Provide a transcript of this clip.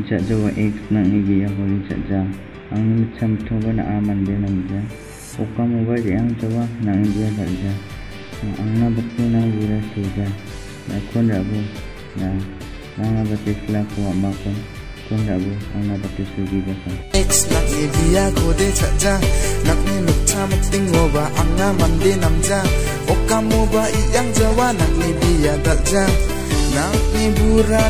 jawa x nang ni biya holi jaja ang ni cham thoba na aman de nang ja oka mobile yang jawa nang dia ja ang na bakti nang bura suja na kon rabu na ang na bakti kla ko amakon kon rabu ang na bakti sugi jasa x nang ni kode ko de jaja nak ni nukcha mating oba ang na mande namja oka ba yang jawa nang ni dalja nak ni bura